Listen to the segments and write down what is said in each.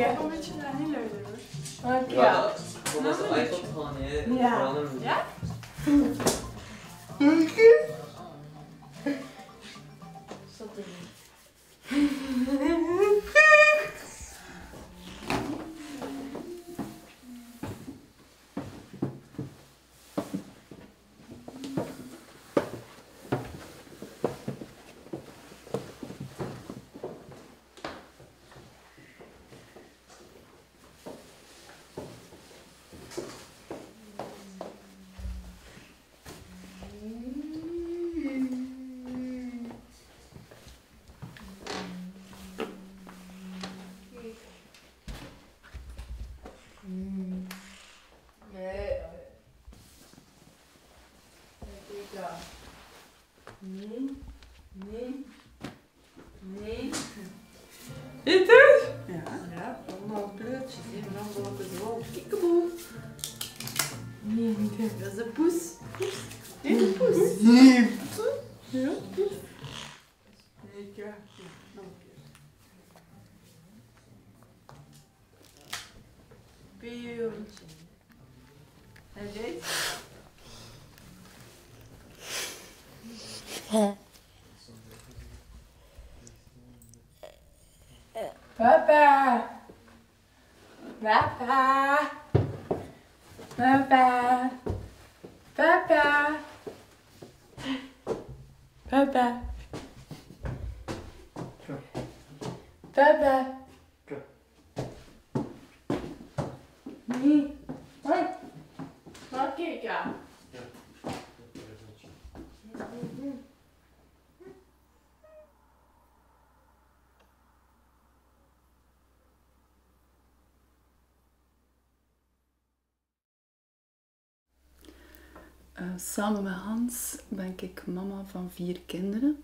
Kijk een beetje naar luider hoor. Oké. Ja, kom als gaan, hè. Ja. Ja? Nee, Dat is de poes. Nee, de poes. Nee. Ja. Nee, ja. Ja, nog een keer. Piontje. En dit? Papa. Papa. Papa. Papa. Papa. Papa. Nee. Hoi. Maar kijk ja. Eh, samen met Hans ben ik mama van vier kinderen.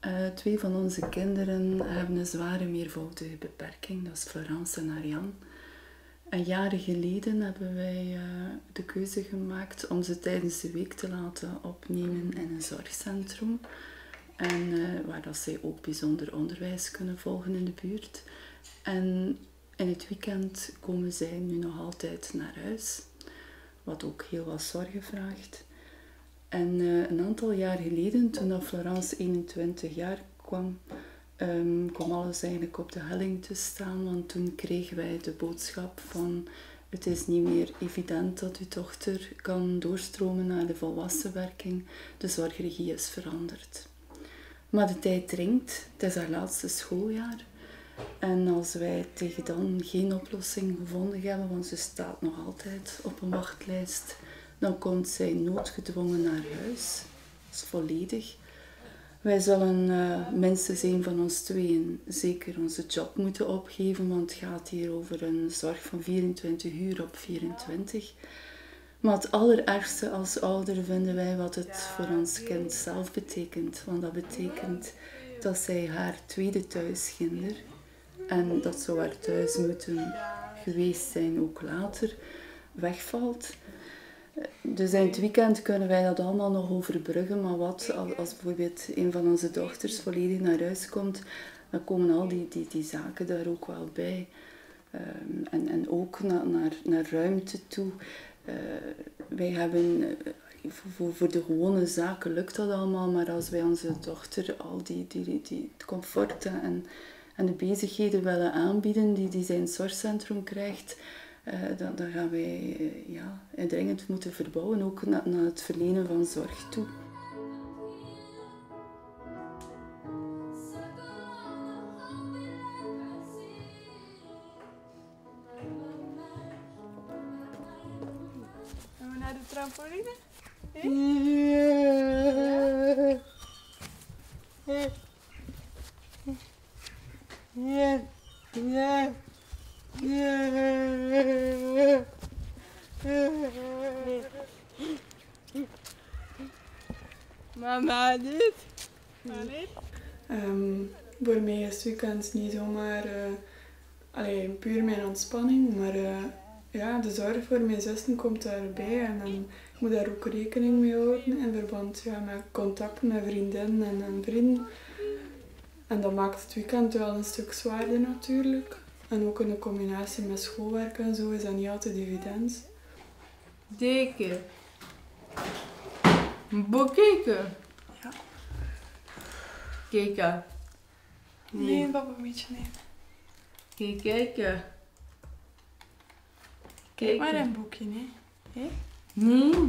Eh, twee van onze kinderen hebben een zware meervoudige beperking, dat is Florence en Ariane. En jaren geleden hebben wij eh, de keuze gemaakt om ze tijdens de week te laten opnemen in een zorgcentrum. En waar dat zij ook bijzonder onderwijs kunnen volgen in de buurt. En in het weekend komen zij nu nog altijd naar huis wat ook heel wat zorgen vraagt. En eh, een aantal jaar geleden, toen dat Florence 21 jaar kwam, ehm, kwam alles eigenlijk op de helling te staan, want toen kregen wij de boodschap van het is niet meer evident dat uw dochter kan doorstromen naar de volwassenwerking, de zorgregie is veranderd. Maar de tijd dringt, het is haar laatste schooljaar. En als wij tegen dan geen oplossing gevonden hebben, want ze staat nog altijd op een wachtlijst, dan komt zij noodgedwongen naar huis. Dat is volledig. Wij zullen eh, minstens een van ons tweeën zeker onze job moeten opgeven, want het gaat hier over een zorg van 24 uur op 24. Maar het allerergste als ouder vinden wij wat het voor ons kind zelf betekent. Want dat betekent dat zij haar tweede thuiskinder en dat zou haar thuis moeten geweest zijn ook later, wegvalt. Dus in het weekend kunnen wij dat allemaal nog overbruggen, maar wat als, bijvoorbeeld een van onze dochters volledig naar huis komt, dan komen al die, die, die zaken daar ook wel bij. Ehm, en, en ook na, naar, naar ruimte toe. Eh, wij hebben eh, voor, voor, de gewone zaken lukt dat allemaal, maar als wij onze dochter al die, die, die, die comforten en, en de bezigheden willen aanbieden die, die zij in het zorgcentrum krijgt, eh, dan, dan gaan wij eh, ja, dringend moeten verbouwen, ook naar, naar het verlenen van zorg toe. Gaan we naar de trampoline? Mama, dit. Maar dit. Ehm, voor mij is het weekend niet zomaar eh allee, puur mijn ontspanning, maar eh, ja, de zorg voor mijn zussen komt daarbij en dan ik moet daar ook rekening mee houden in verband ja, met contact met vriendinnen en, en vrienden. En dat maakt het weekend wel een stuk zwaarder natuurlijk. En ook in de combinatie met schoolwerk en zo is dat niet altijd evident. Deken. Bekeken. Ja. Keken. Nee, papa, een beetje nee. Kijk, kijken. Kijk maar een boekje, nee. Nee.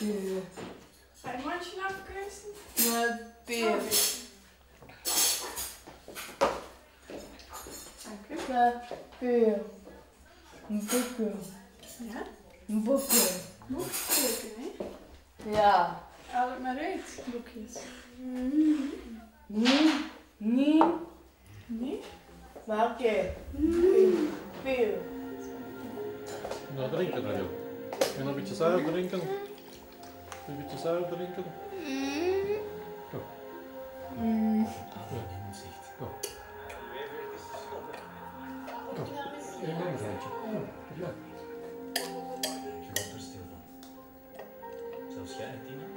Een mandje afkruisen? Met peer. Dank u. Met peer. Boeken. Ja? Boeken. Boek steken, hè? Ja. Haal het maar uit, boekjes. Nee. Nee. Nee? Welke? Peer. Nou, drinken dan, joh. Kun je nog een beetje zuiver drinken? Een beetje zuiver drinken? Mm. Kom. Eén mandelgaatje. Ja. Je wordt er stil van. Zelfs jij, Tien.